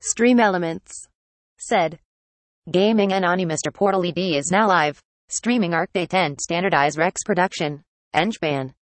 Stream Elements said, Gaming Anonymous. Portal ED is now live. Streaming ArcDay 10 standardized Rex production. Engban.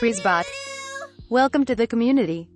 Sreezbot. Welcome to the community.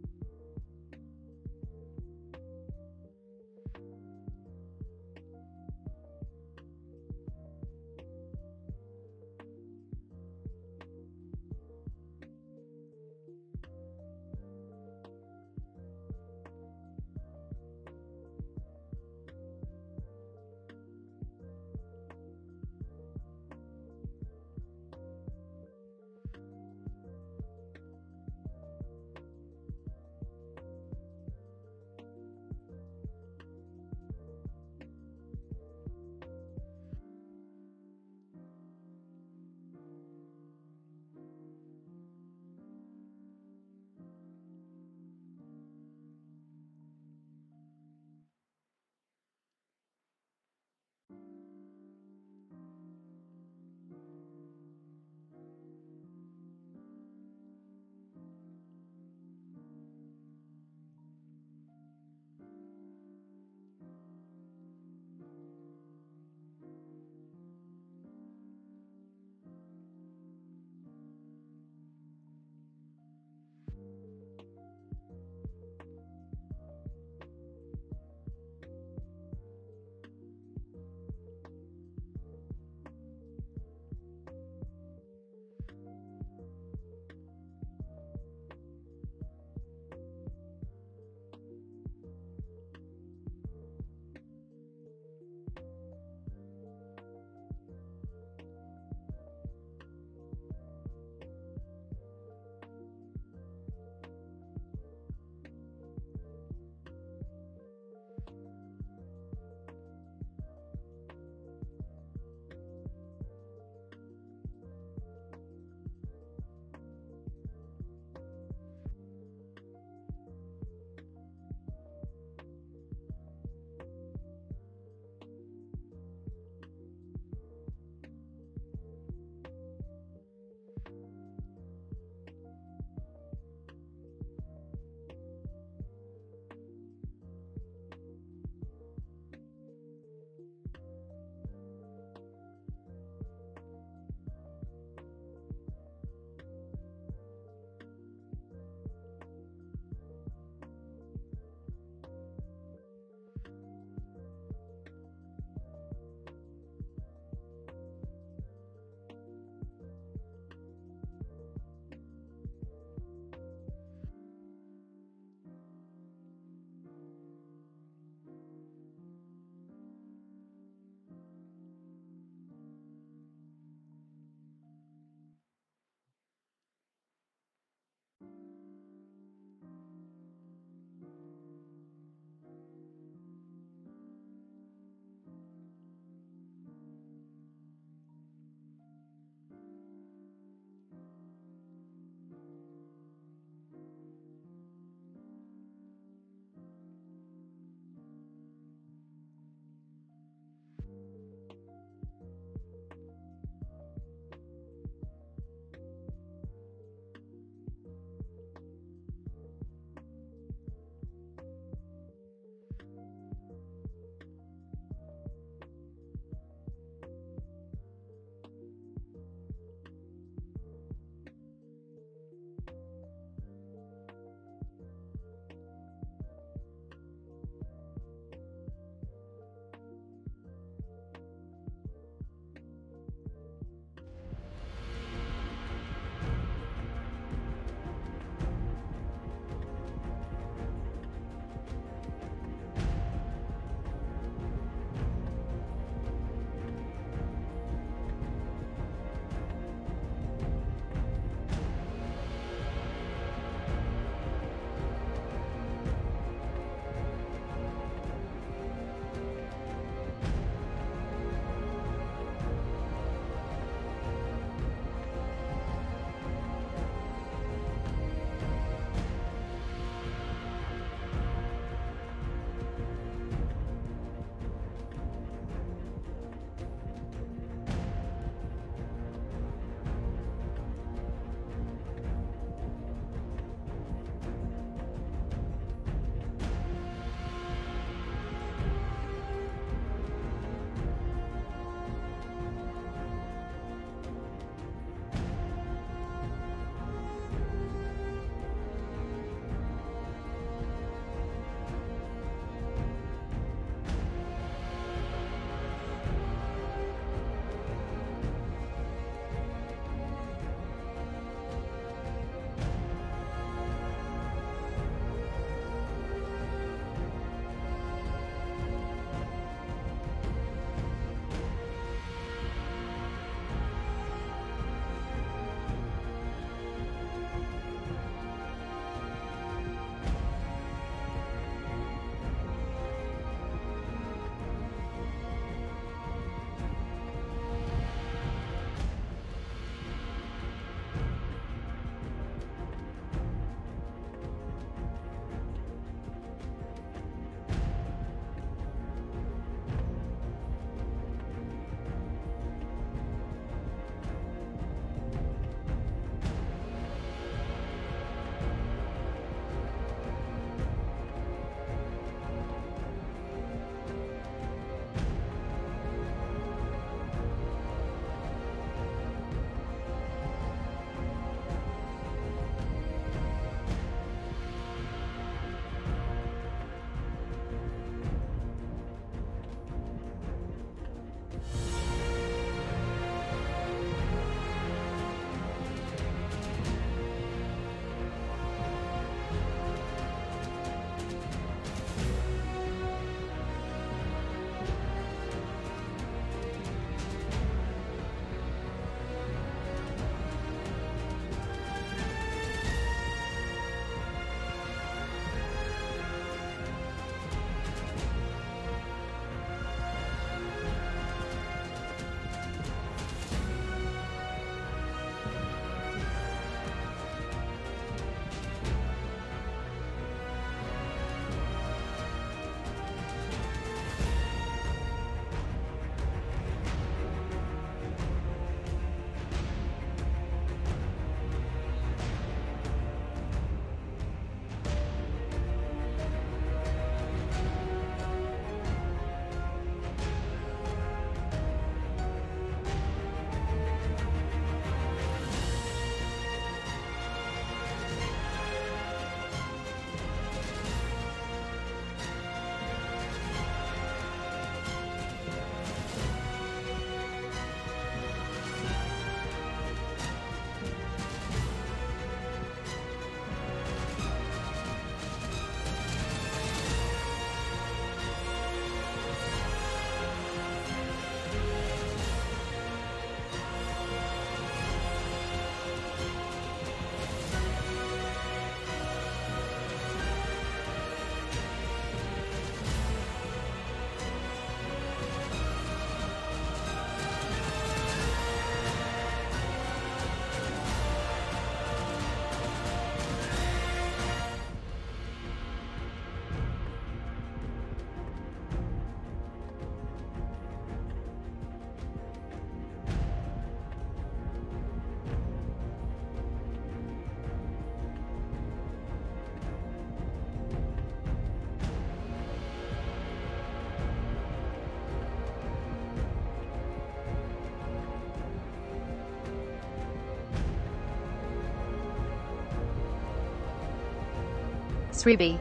Sribi.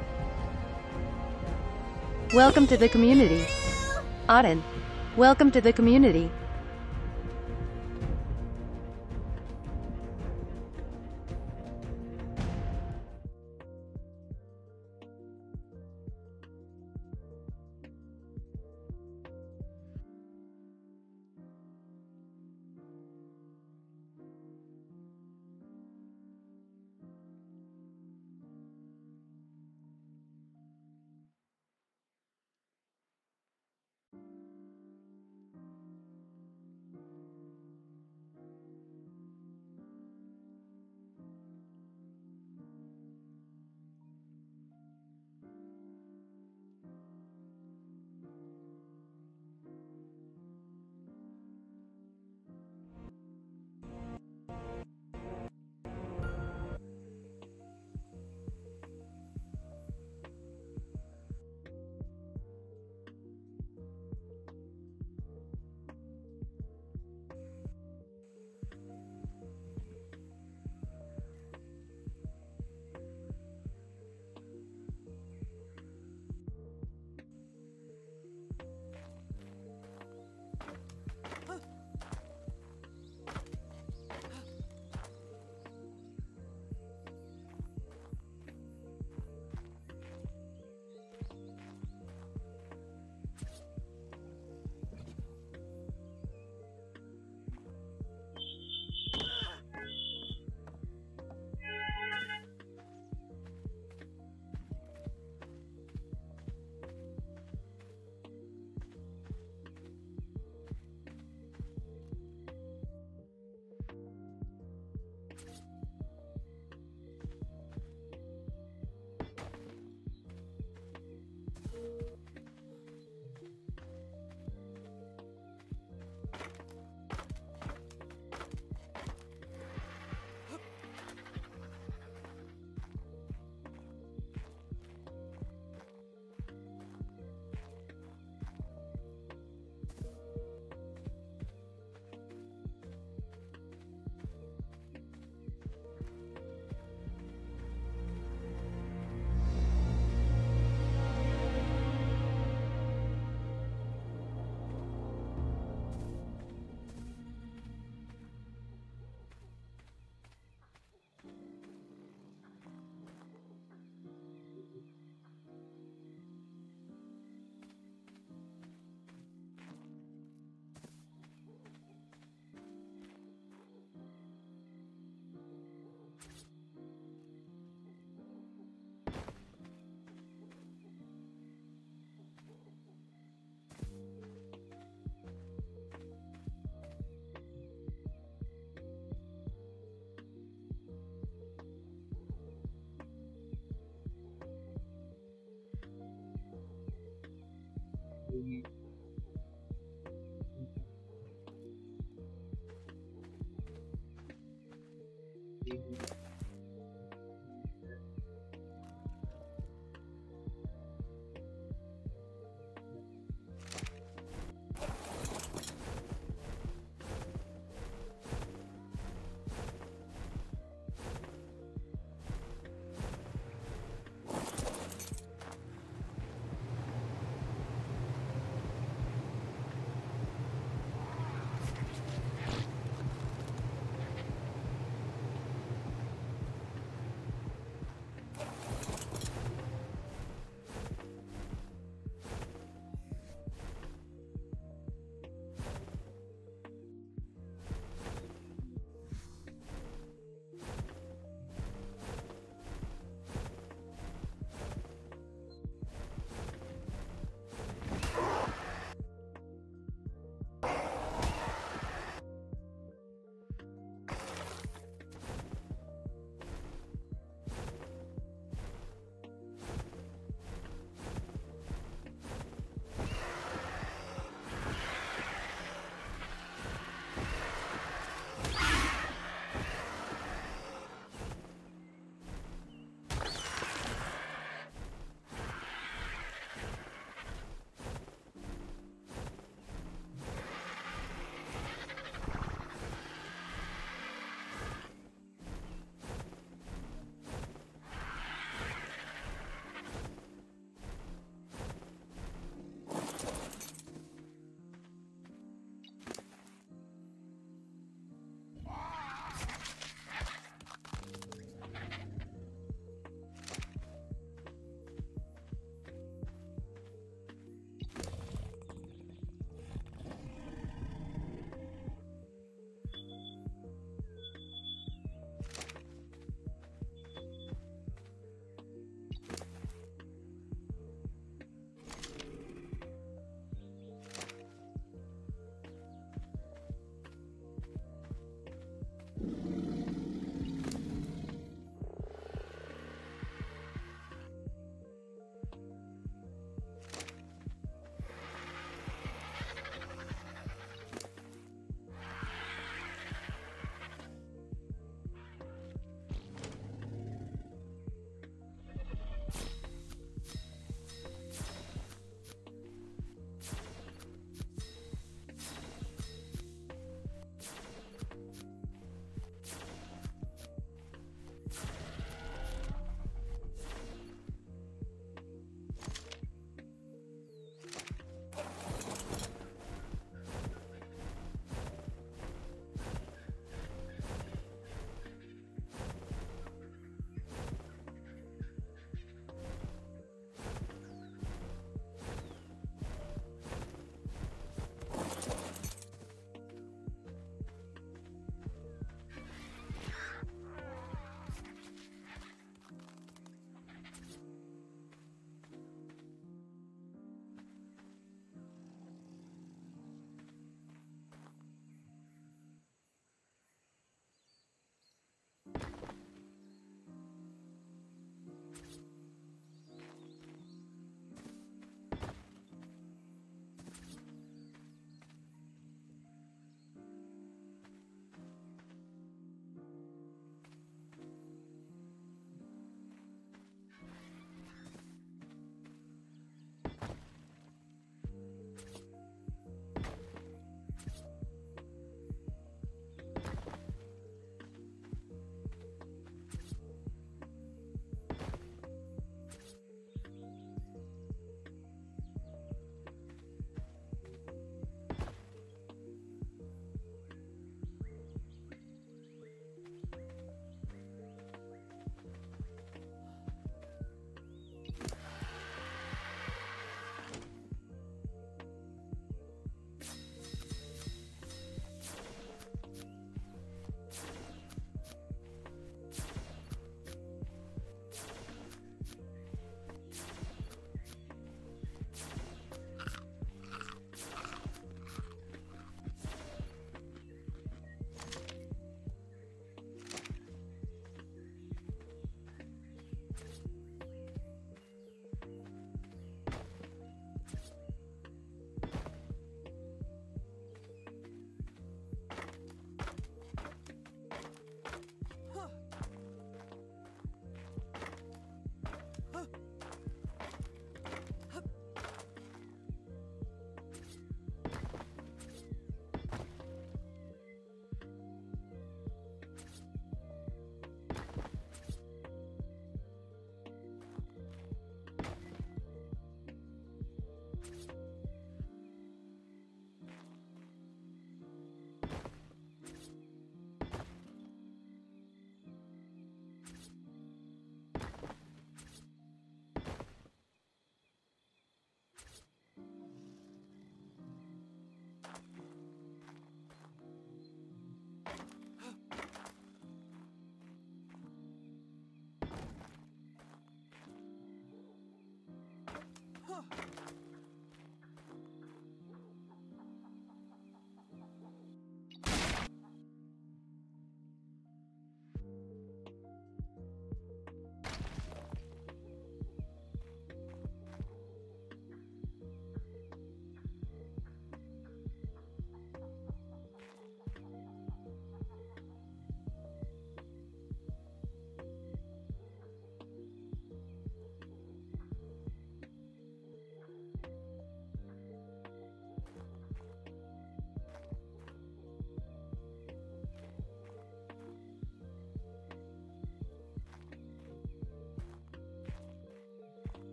Welcome to the community. Auden. Welcome to the community. Thank you.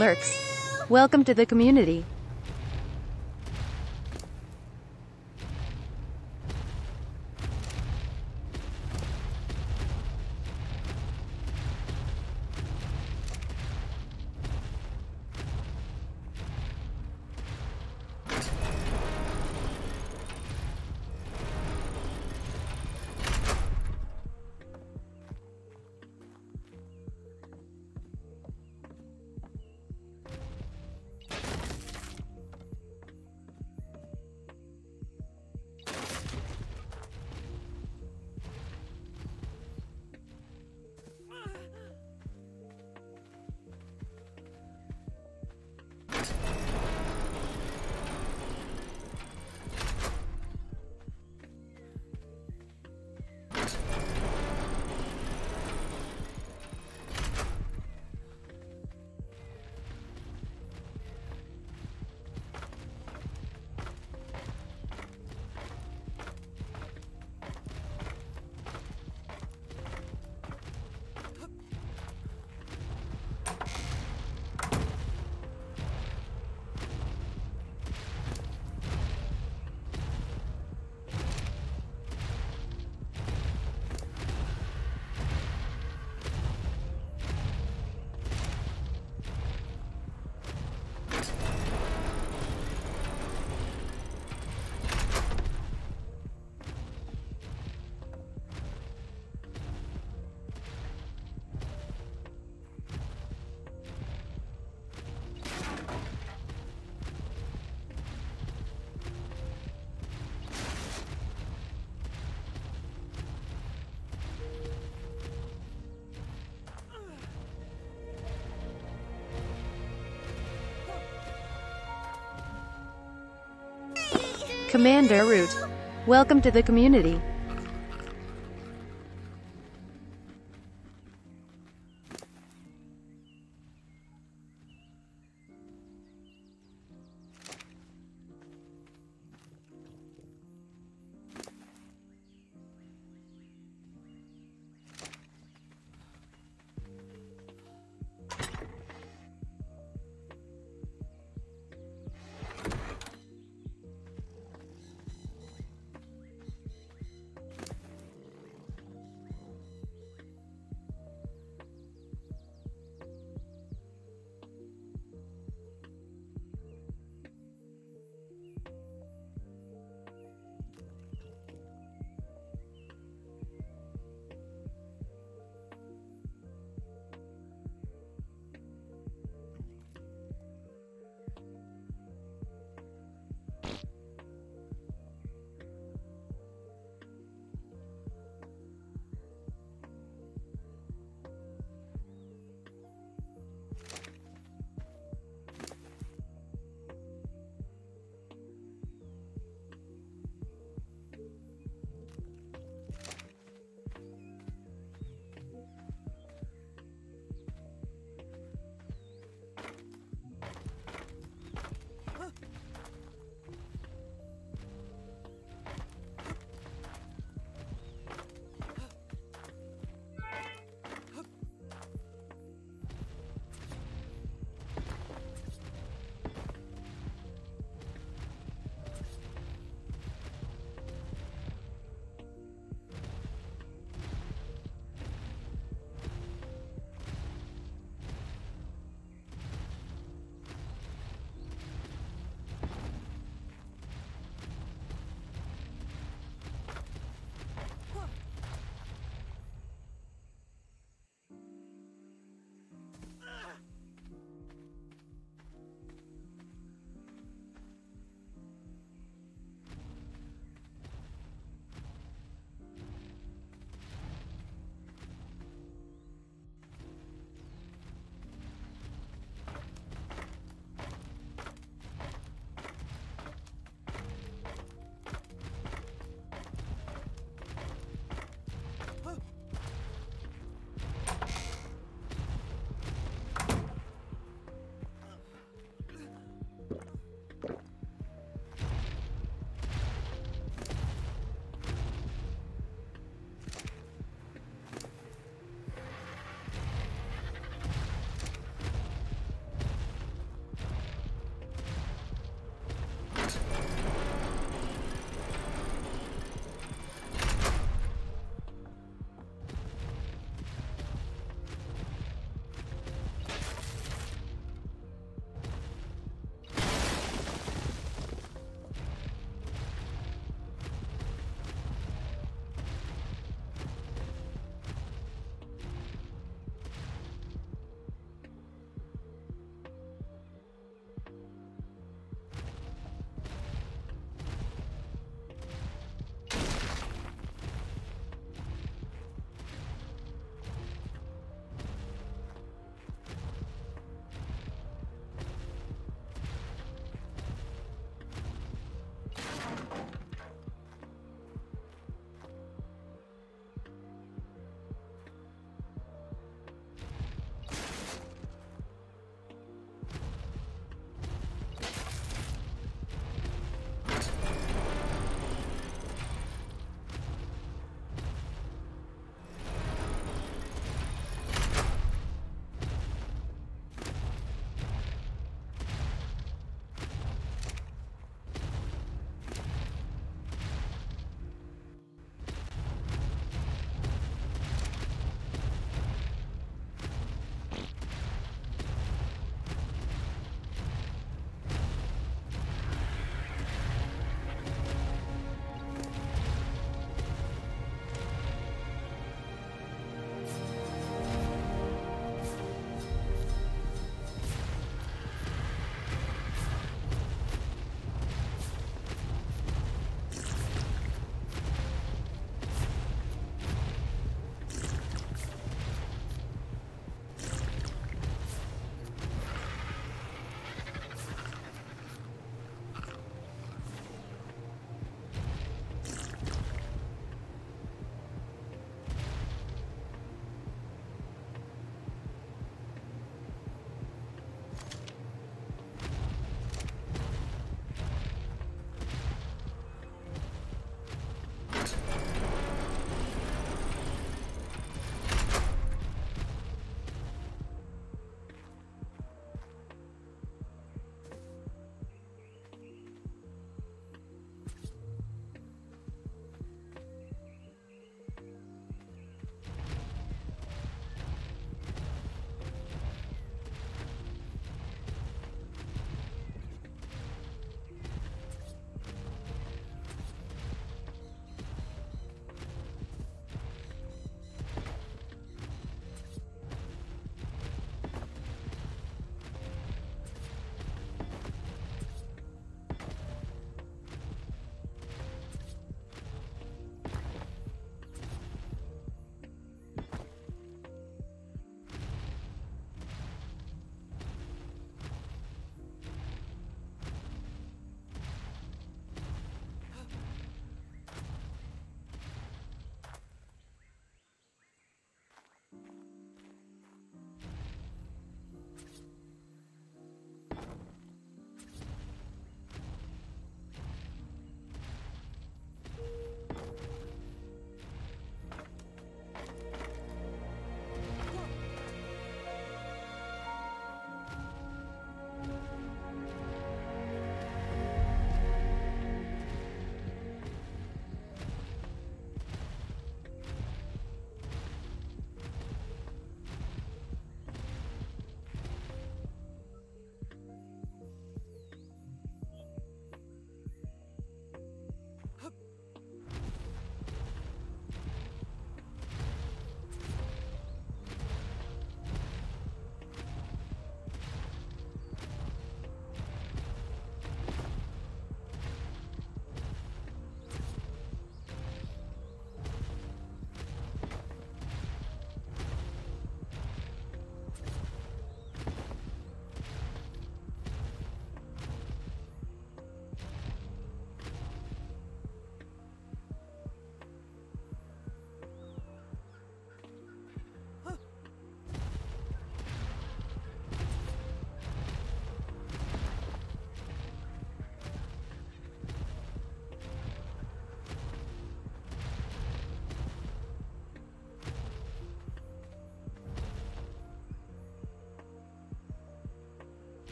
Lurks. Welcome to the community. Commander Root. Welcome to the community.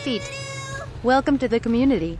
Feet. Welcome to the community.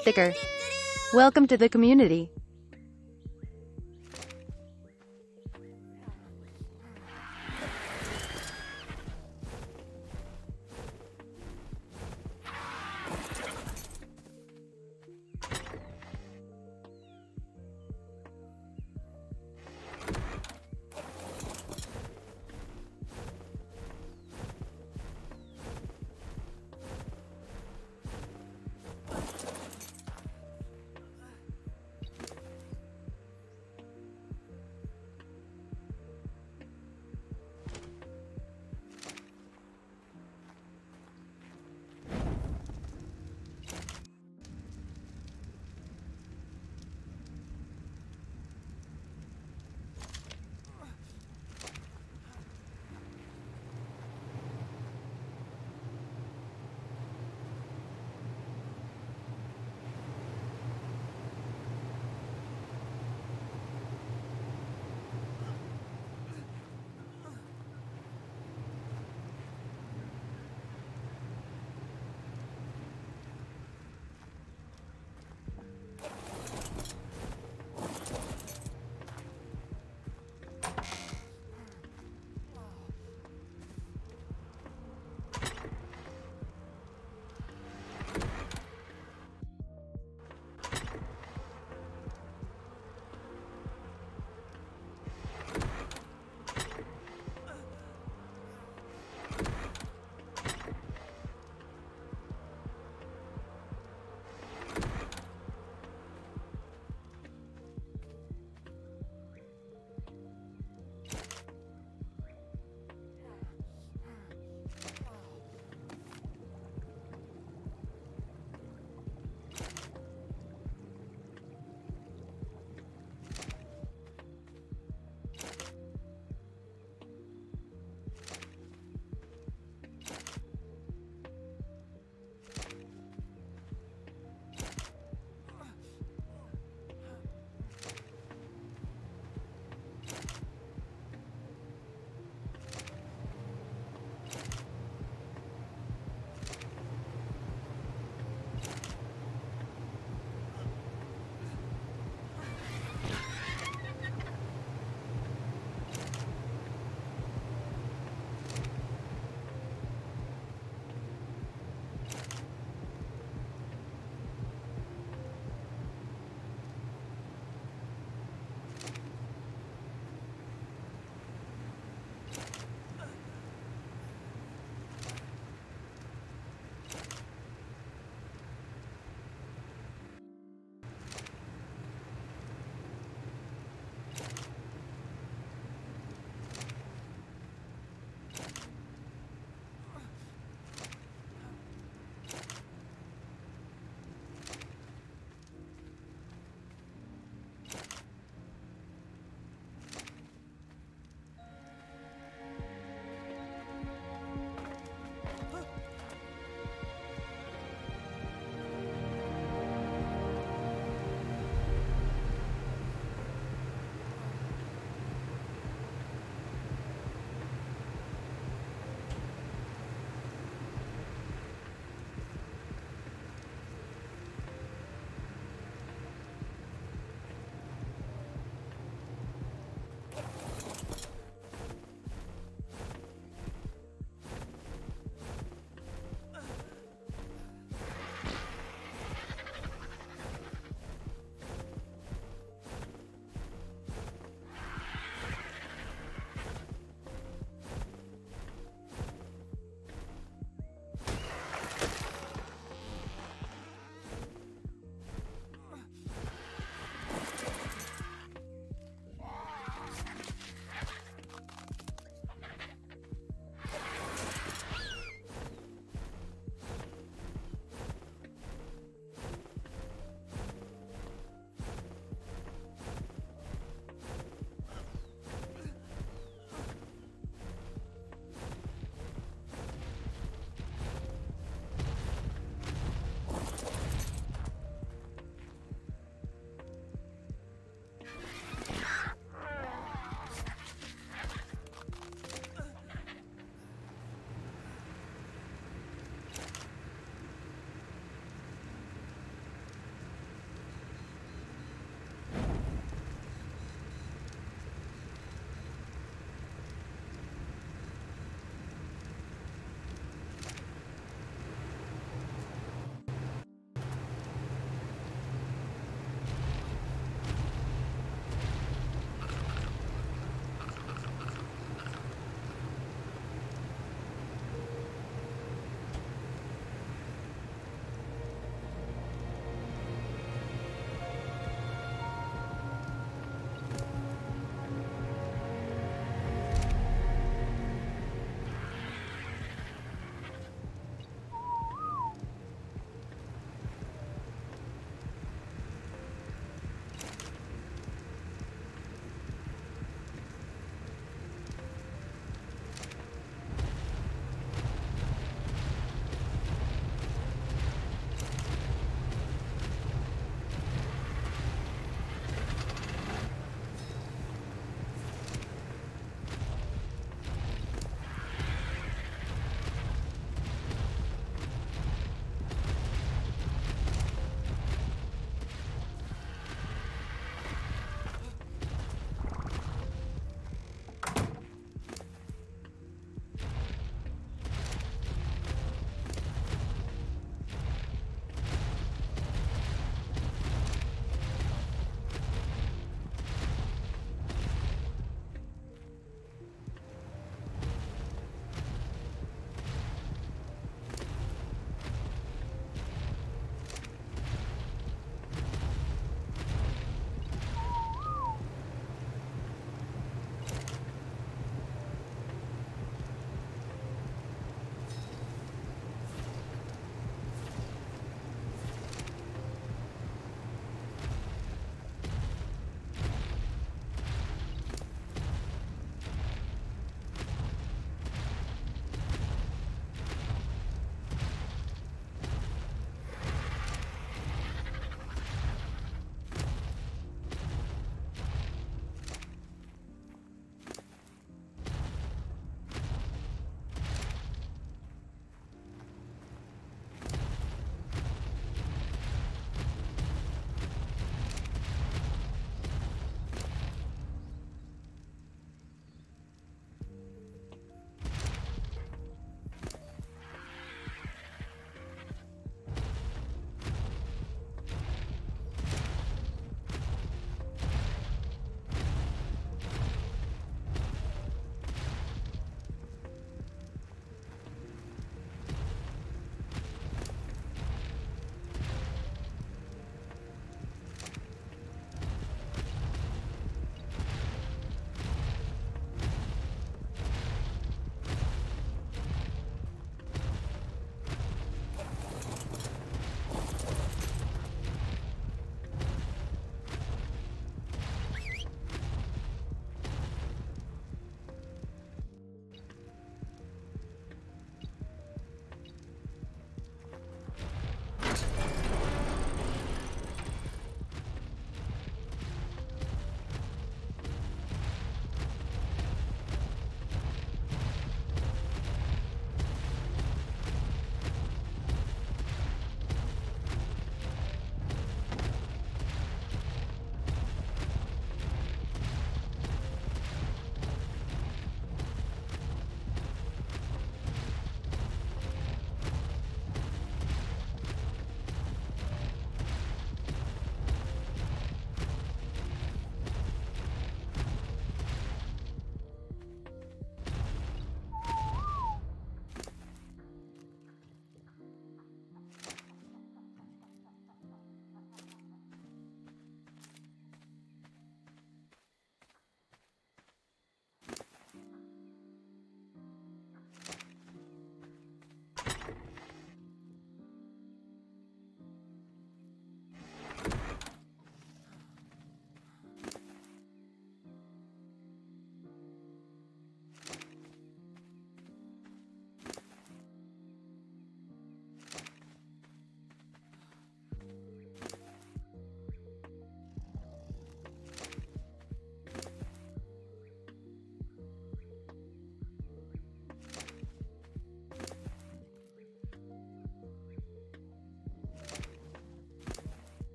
Thicker. Welcome to the community.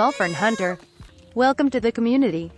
And Hunter. Welcome to the community.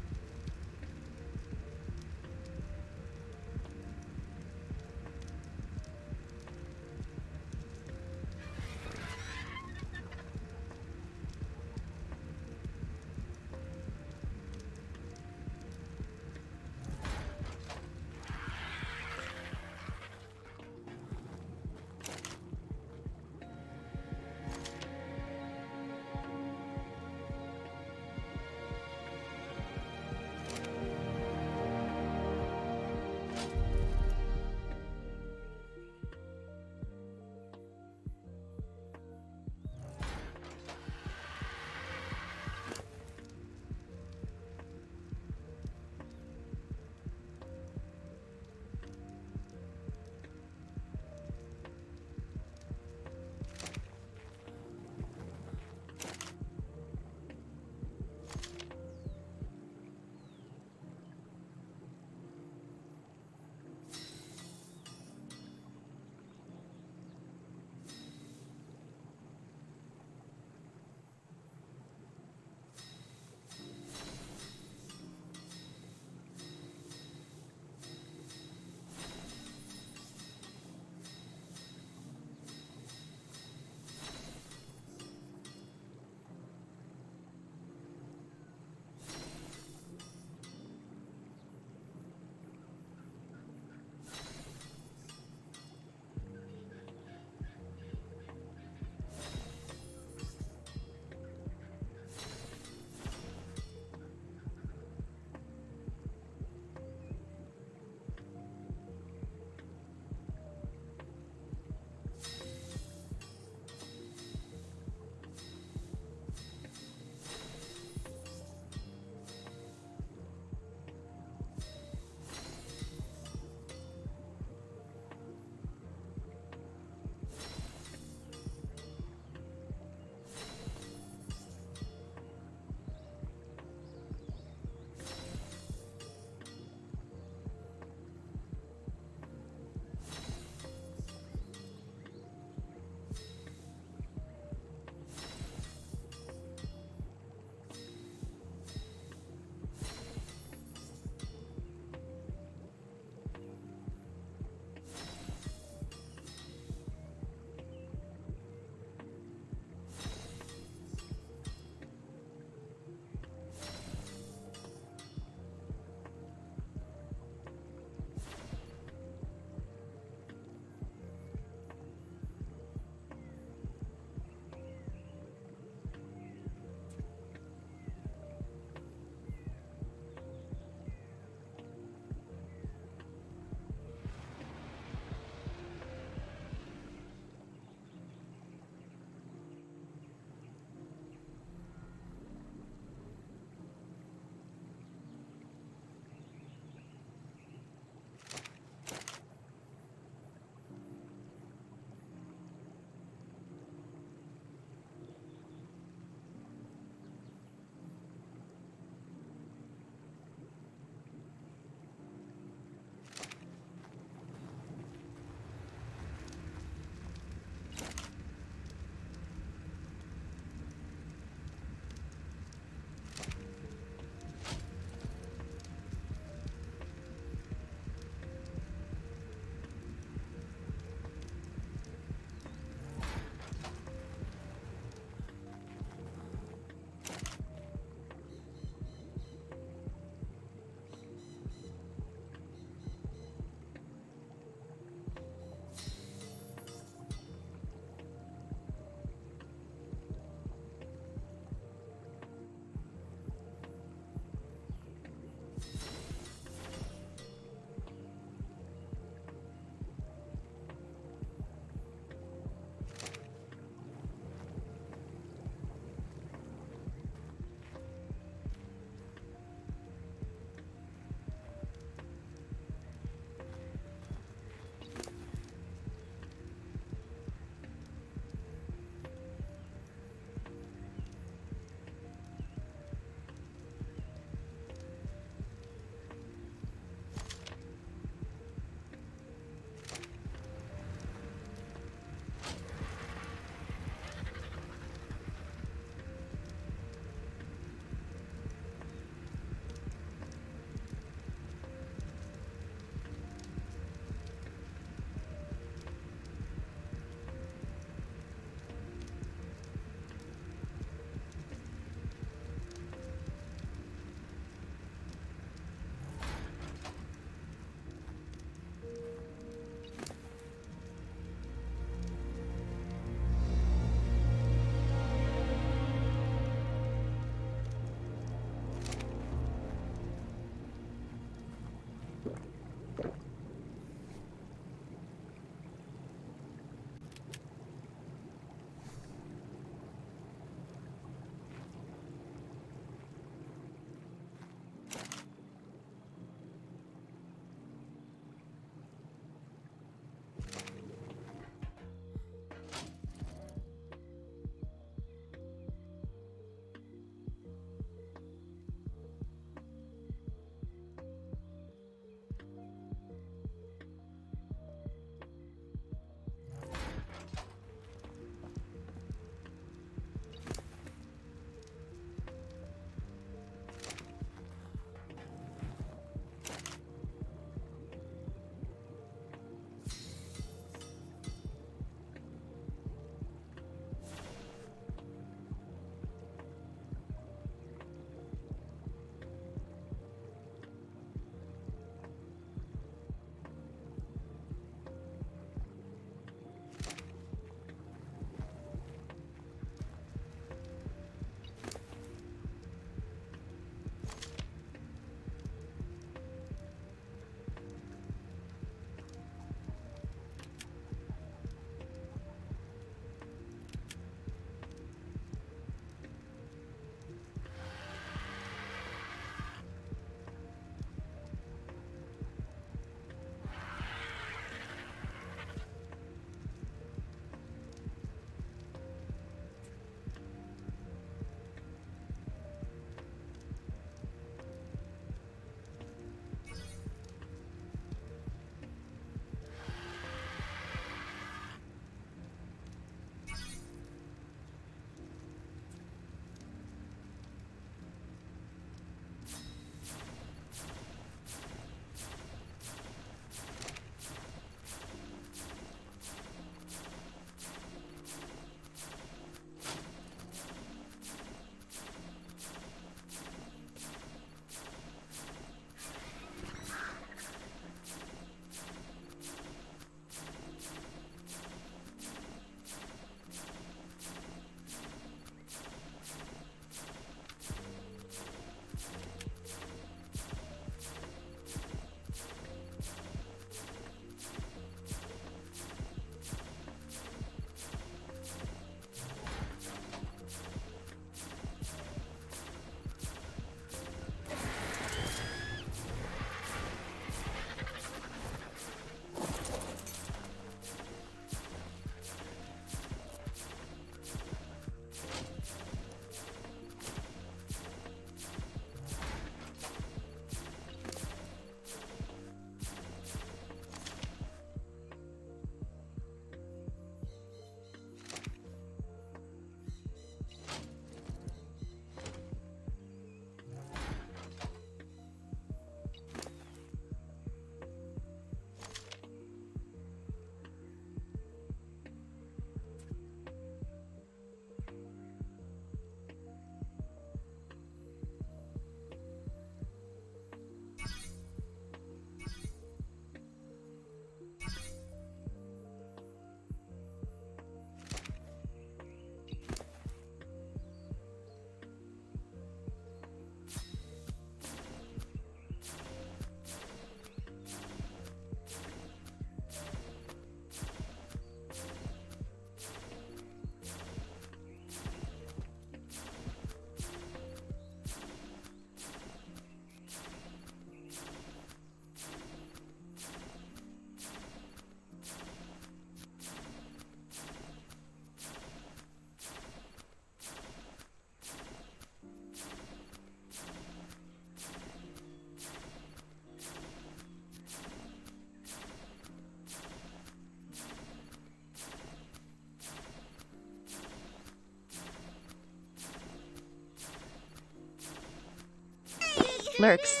Lurks.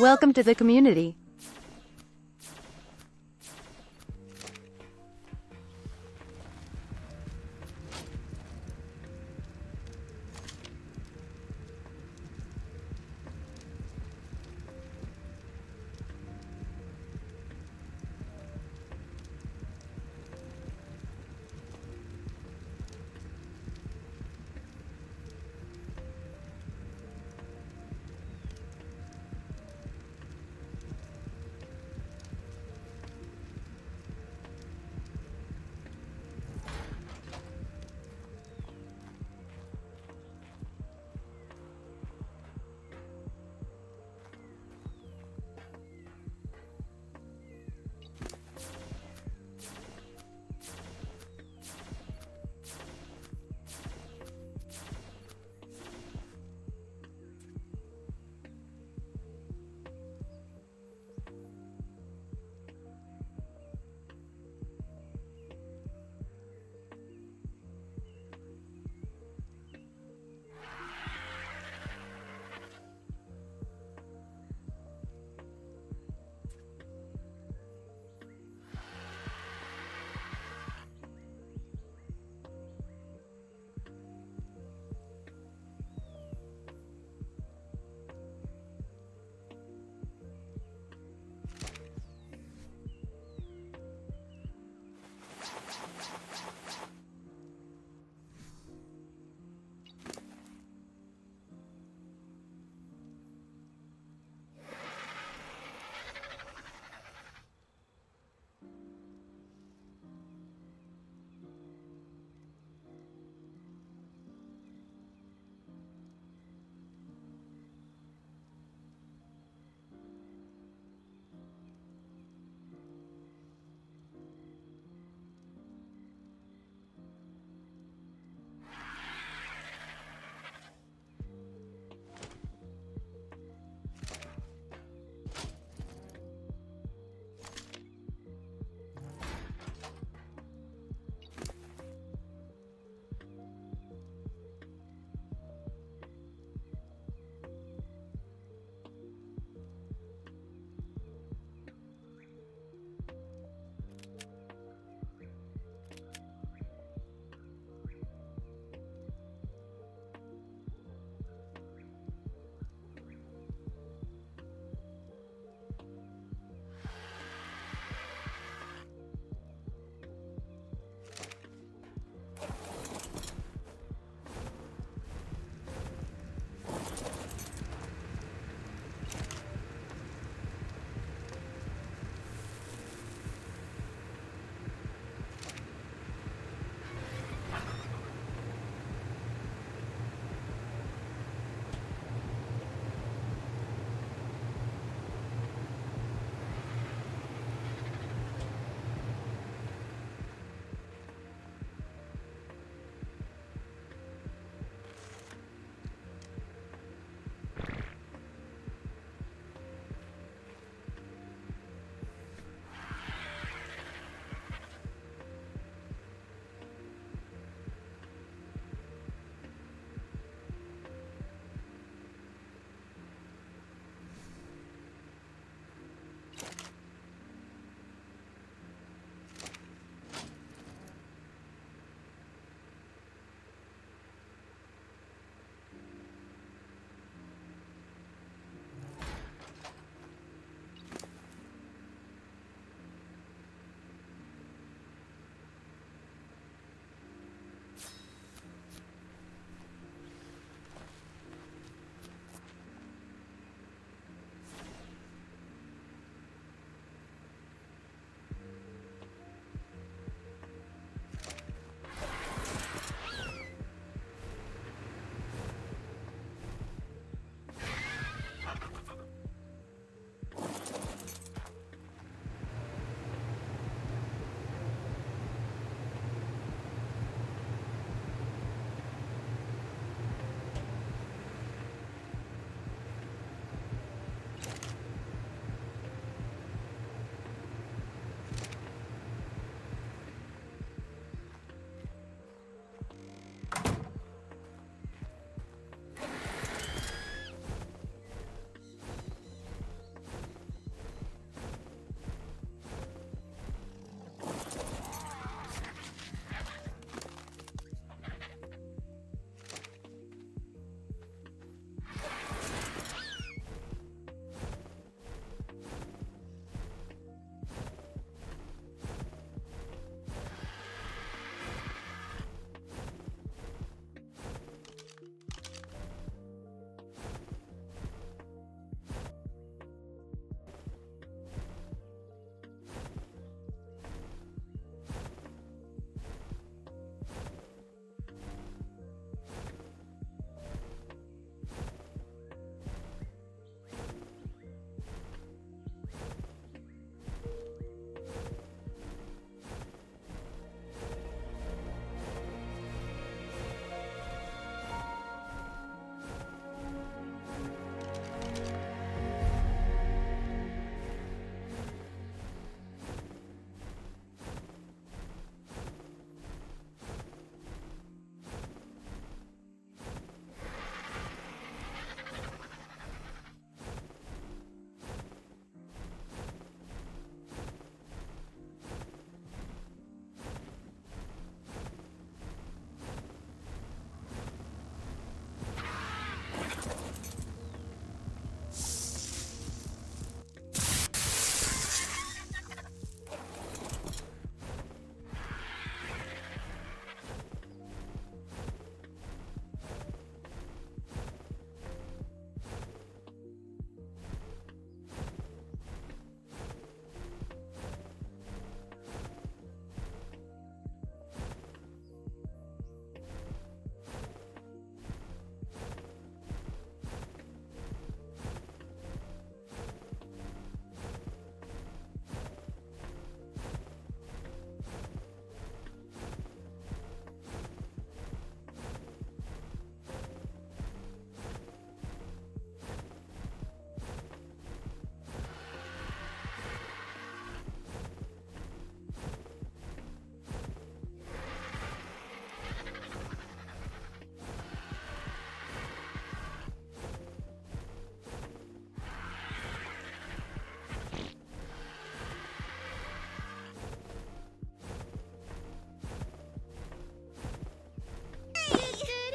Welcome to the community.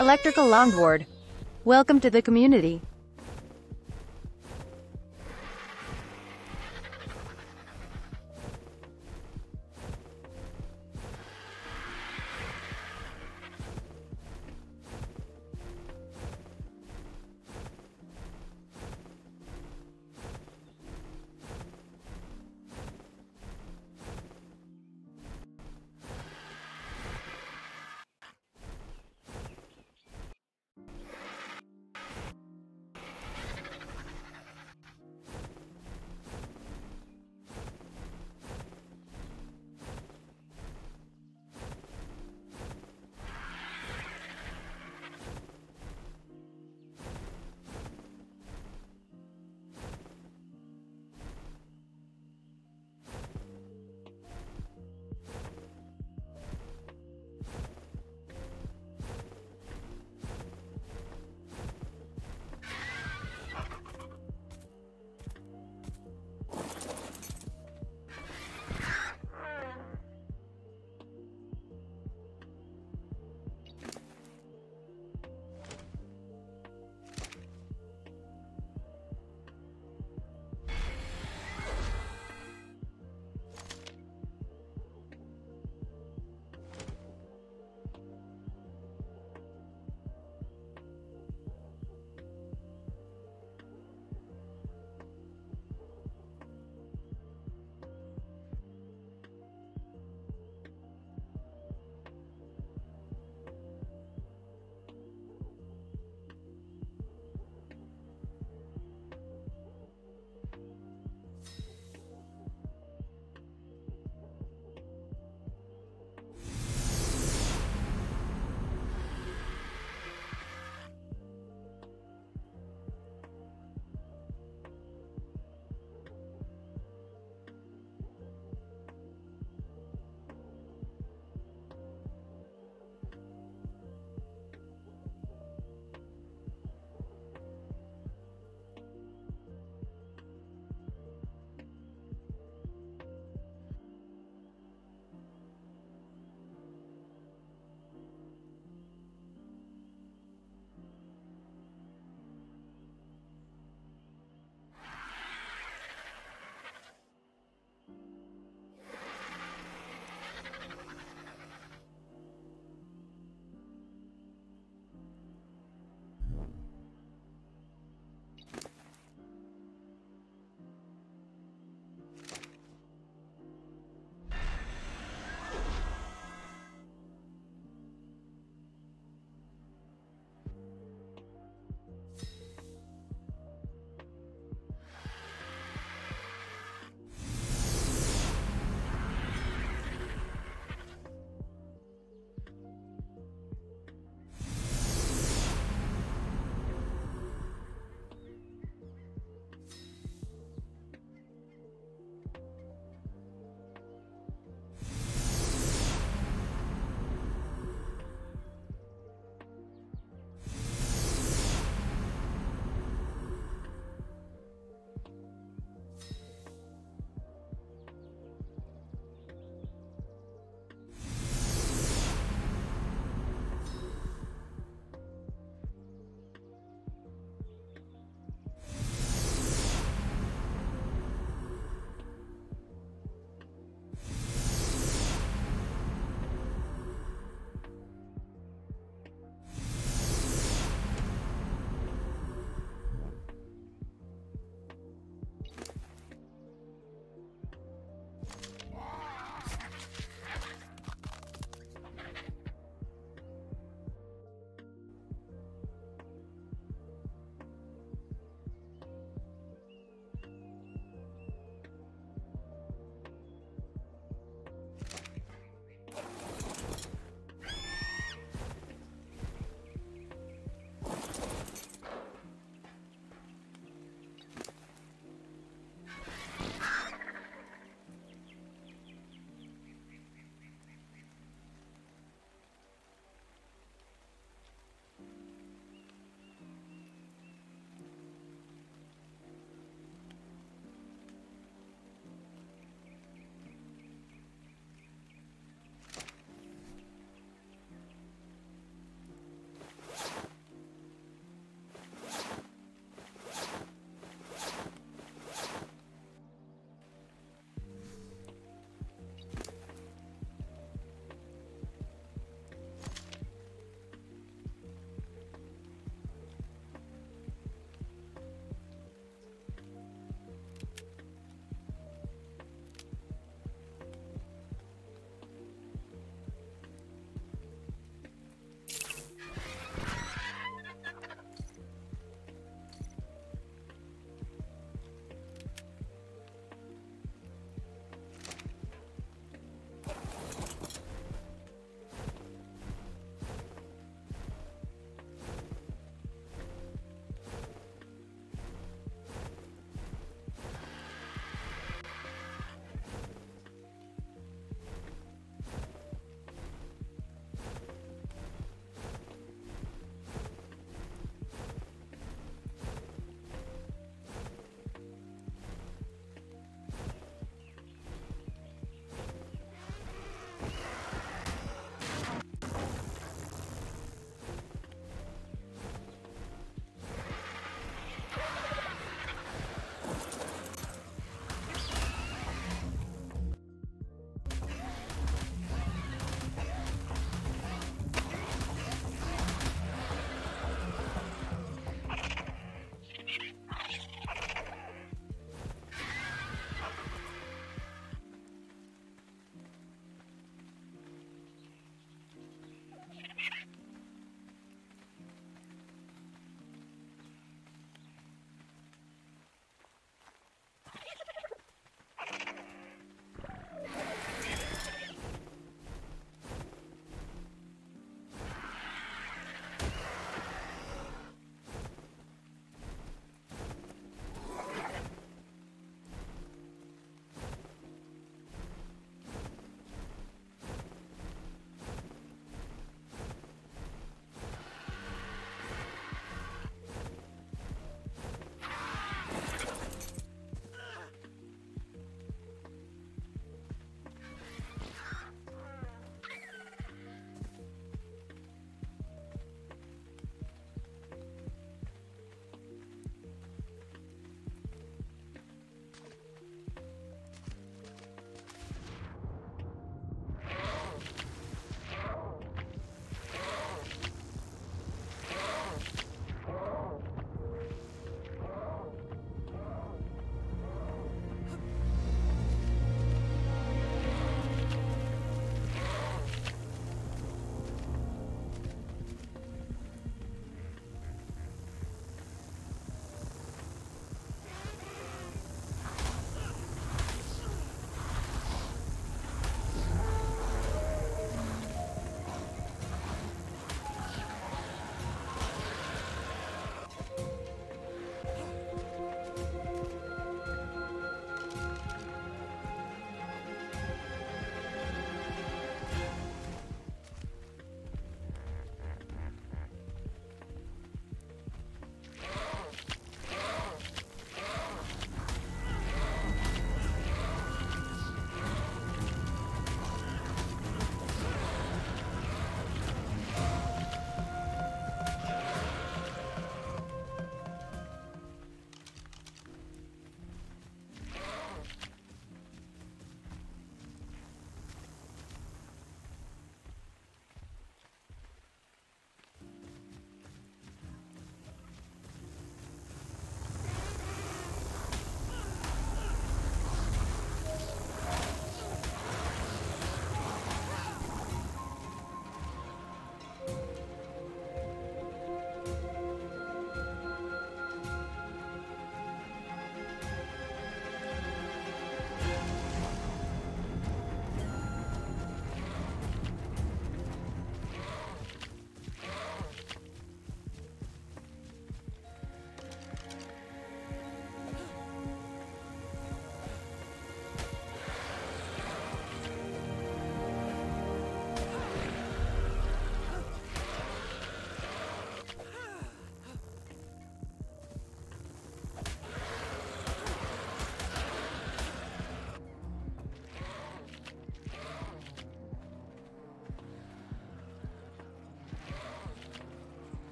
Electrical longboard. Welcome to the community.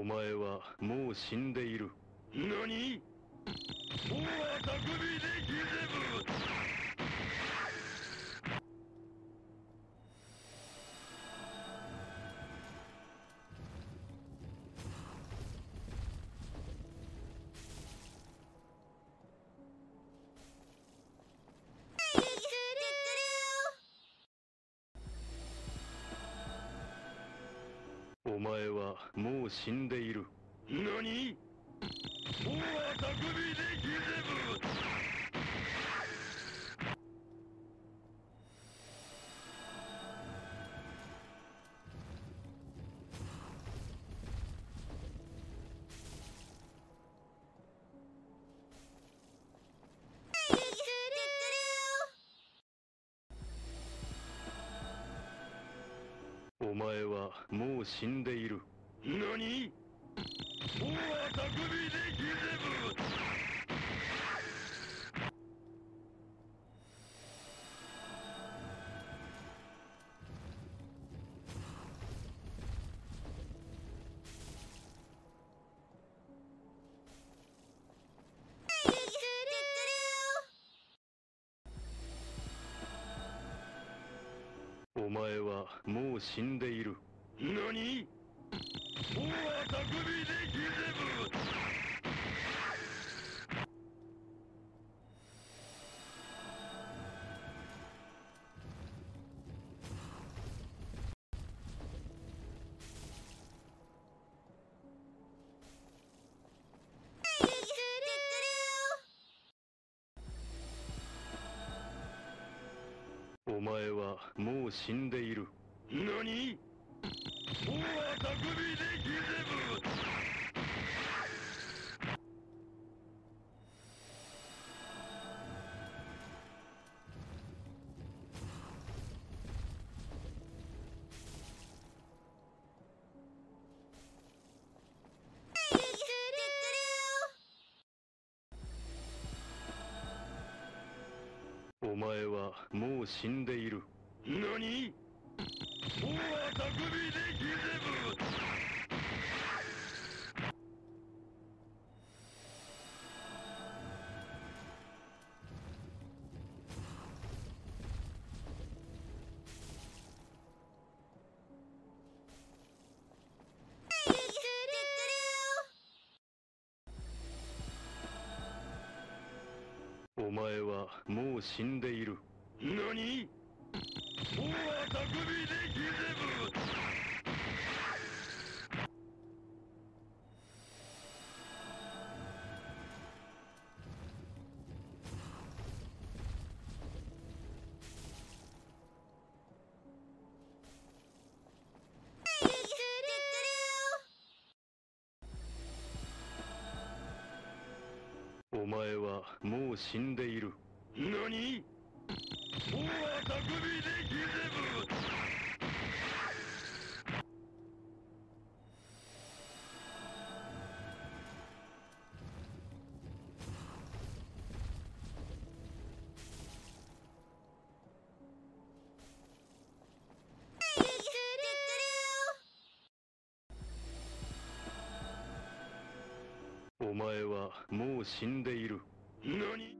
お前はもう死んでいる。何？おは匠でギゼブお前はもう死んでいる。何？おは匠でギゼブお前はもう死んでいる。何？おは匠でギゼブう死んでいる。何？おは匠でお前はもう死んでいる何？おでギゼブお前はもう死んでいる。何？お前はもう死んでいる。何？おは匠でギゼブもう死んでいる。何？でギゼブお前はもう死んでいる何？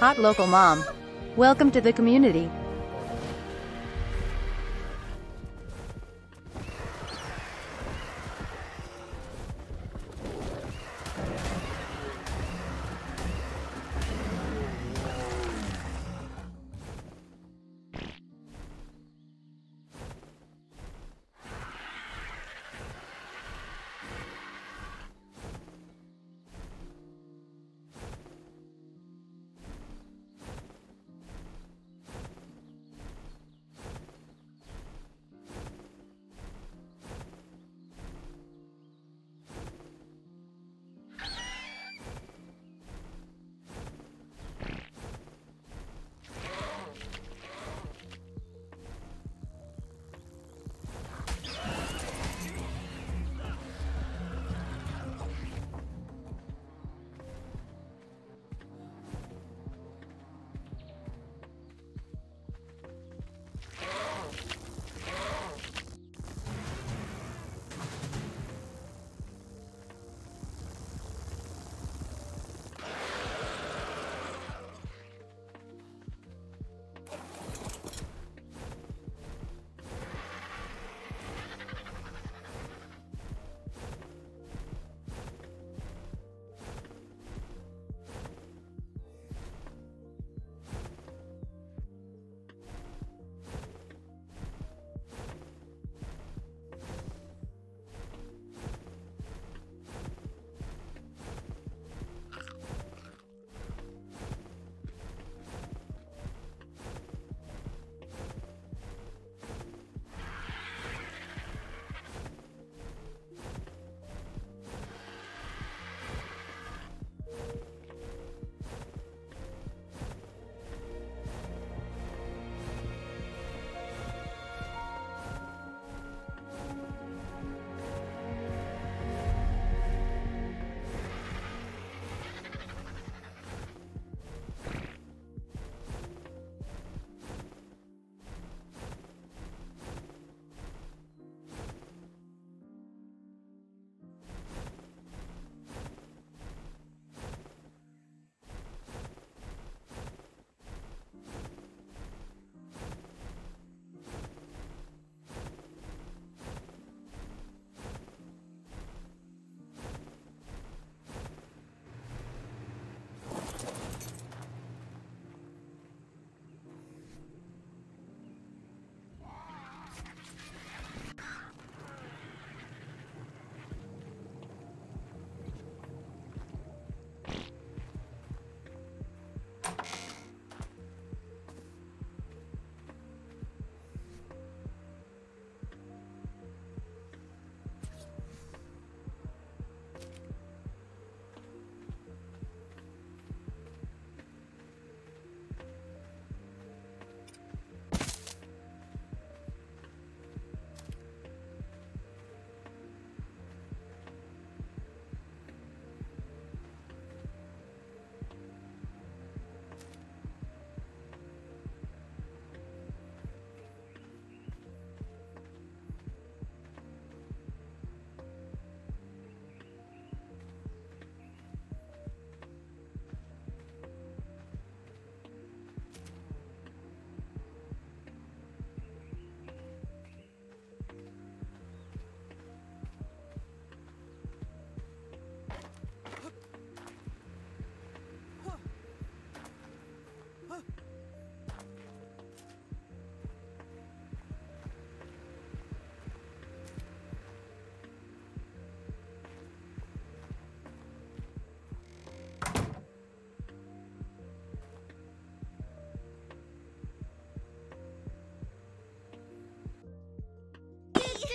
Hot local mom. Welcome to the community.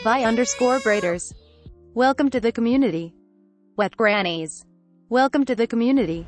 By underscore braiders. Welcome to the community. Wet grannies. Welcome to the community.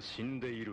死んでいる。